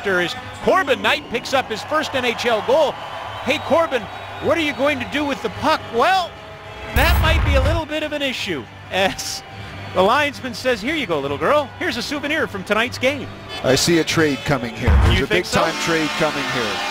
monster as Corban Knight picks up his first NHL goal. Hey Corban, what are you going to do with the puck? Well, that might be a little bit of an issue as the linesman says, here you go, little girl. Here's a souvenir from tonight's game. I see a trade coming here. There's You a big time so? trade coming here.